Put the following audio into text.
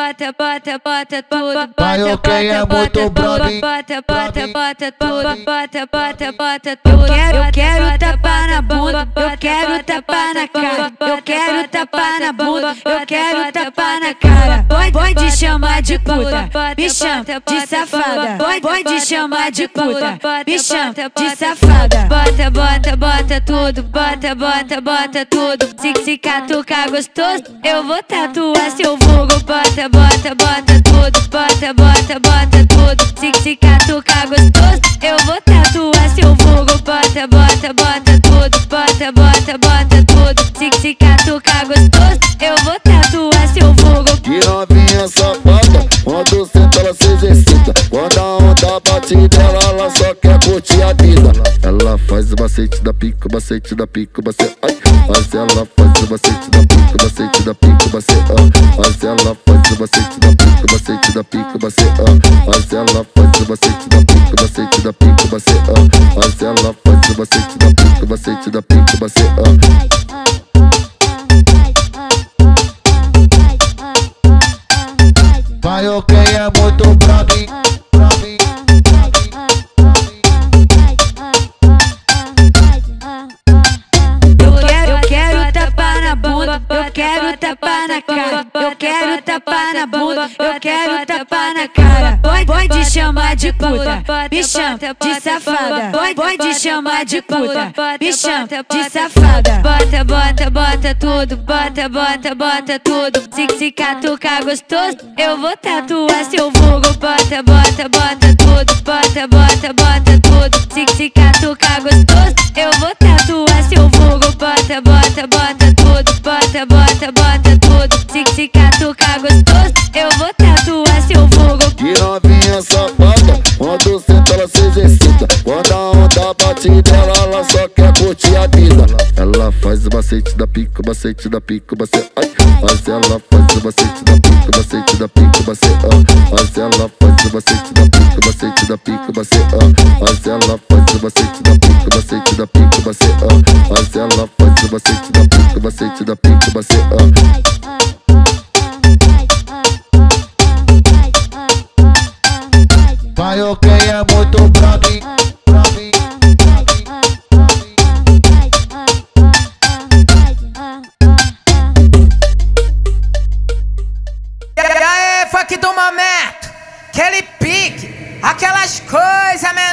bota, bota, bota tudo. É muito brother. Bota, bota, bota tudo. Bota, bota, bota tudo. Eu quero, eu quero tapar na bunda. Eu quero tapar na cara. Eu quero tapar na bunda. Eu quero tapar na cara. Pode, chamar de puta. Me chama de safada. Pode, chamar de puta. Me chama de safada. Bota, bota, bota tudo. Bota, bota, bota tudo. Se, se catucar gostoso, eu vou tatuar seu vulgo. Bota, bota, bota tudo. Bota, bota, bota tudo. Se, se catucar gostoso, eu vou tatuar seu vulgo. Bota, bota, bota tudo. Bota, bota, bota tudo. Se, se catucar gostoso, eu vou tatuar seu. Que novinha safada, quando senta ela se exercita. Quando a onda bate dela, ela só quer curtir a vida. Ela faz o macete da pica, o macete da pica, o macete. Ai, mas ela faz o macete da pica, o macete da pica, o macete. Ah, mas ela faz o macete da pica, o macete da pica, o macete. Ah, mas ela faz o macete da pica, o macete da pica, o macete. Ah, mas ela faz o macete da pica, o macete da pica, o macete. Ah. Eu quero, eu quero tapar na bunda, eu quero tapar na cara, eu quero tapar na bunda, eu quero tapar na cara. De puta, me chama de safada. Pode, pode chamar de puta, me chama de safada. Bota, bota, bota tudo, bota, bota, bota tudo. Se, se catucar gostoso, eu vou tatuar seu vulgo. Bota, bota, bota tudo, bota, bota, bota tudo. Se, se catucar gostoso, eu vou tatuar seu vulgo. Bota, bota, bota tudo, bota, bota, bota tudo. Se, se catucar gostoso, eu vou tatuar seu vulgo. Que novinha safada, bate dela, ela só quer curtir a vida. Ela faz o macete da pica, o macete da pica, o macete. Ai, mas ela faz o macete da pica, o macete da pica, o macete. Ah, mas ela faz o macete da pica, o macete da pica, o macete. Ah, mas ela faz o macete da pica, o macete da pica, o macete. Ah, mas ela faz o macete da pica, o macete da pica, o macete. Ah. Vai, quem é muito brother. aquele pique, aquelas coisas, meu